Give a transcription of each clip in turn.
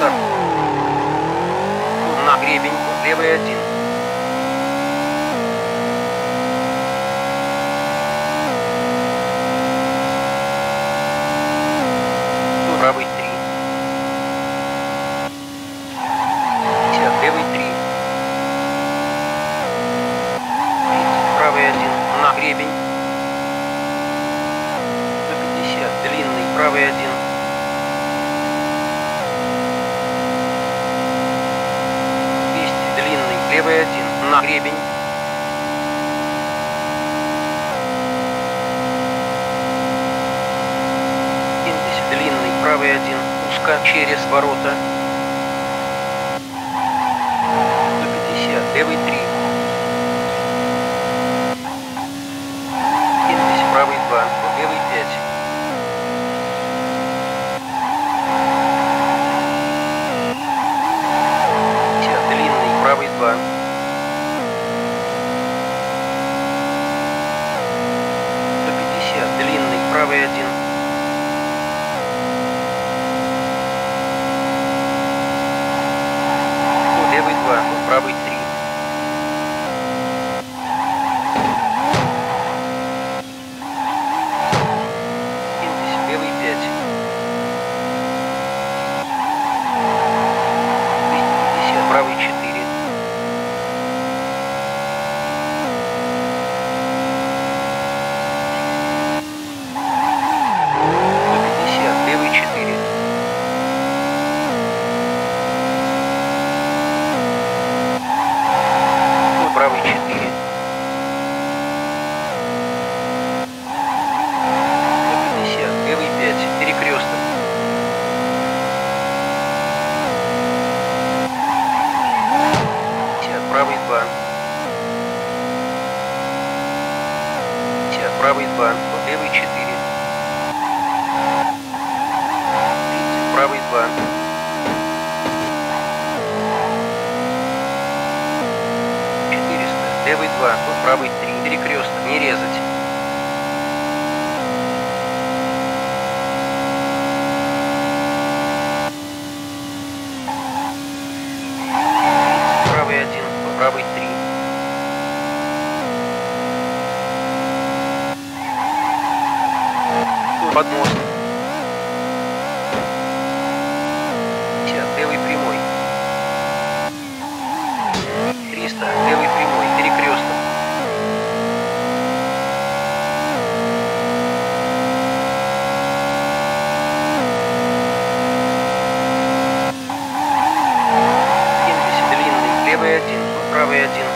вторую. На гребень левый один. правый один, узко, через ворота, левый один, по правый один.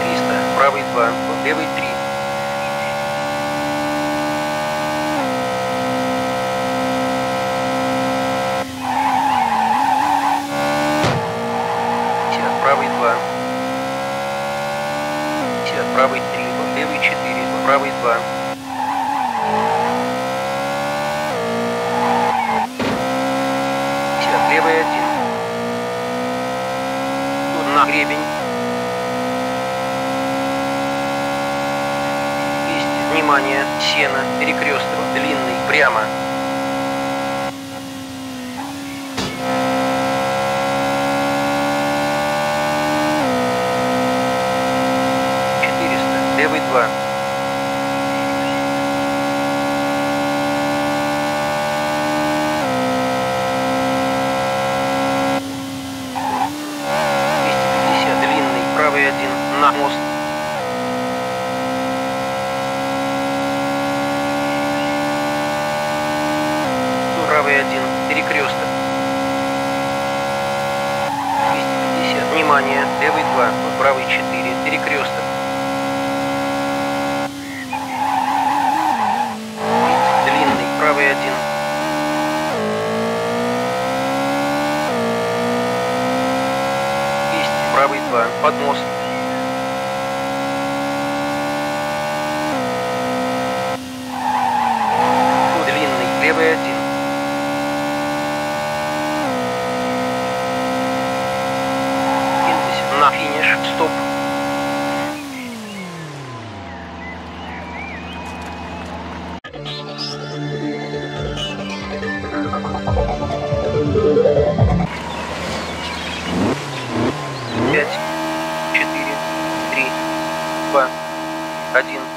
Триста, правый два, левый три. правый 2. Сидят правый 3, левый 4, правый 2. Внимание, сено, перекресток, длинный, прямо. Внимание! Левый 2, правый 4, перекресток. Длинный, правый 1. Есть, правый 2, подмост. Пять, четыре, три, два, один.